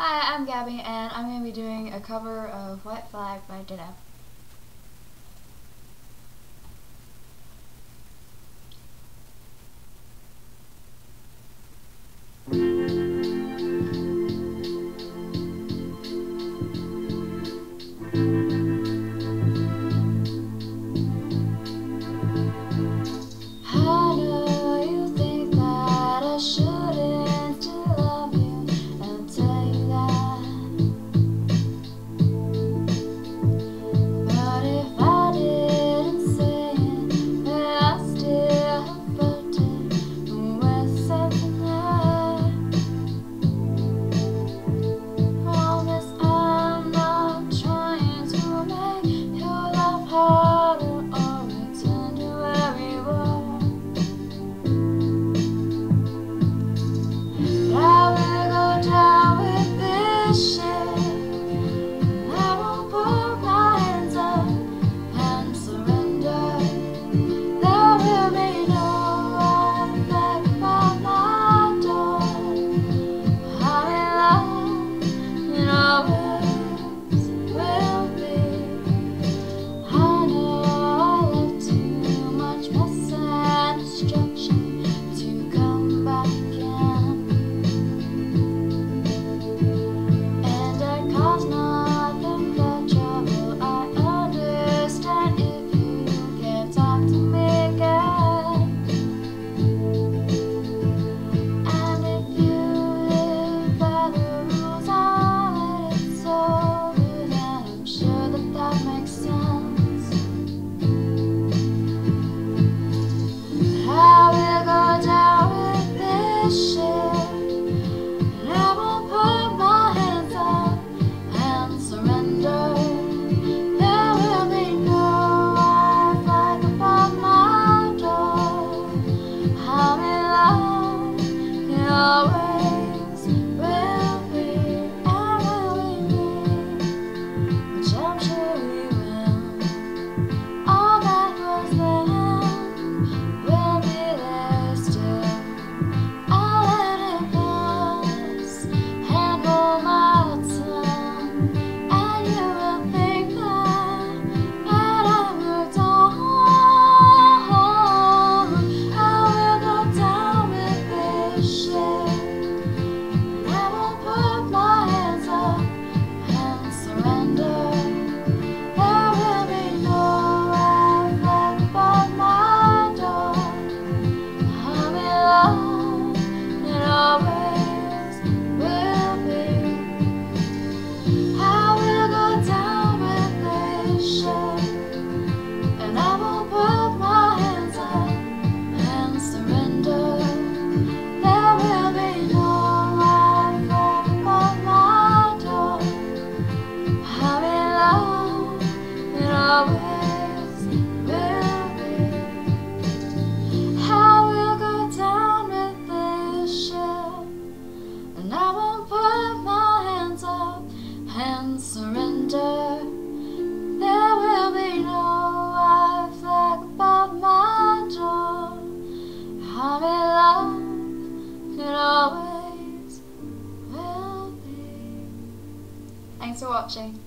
Hi, I'm Gabby, and I'm going to be doing a cover of White Flag by Dido. Always will be. Thanks for watching.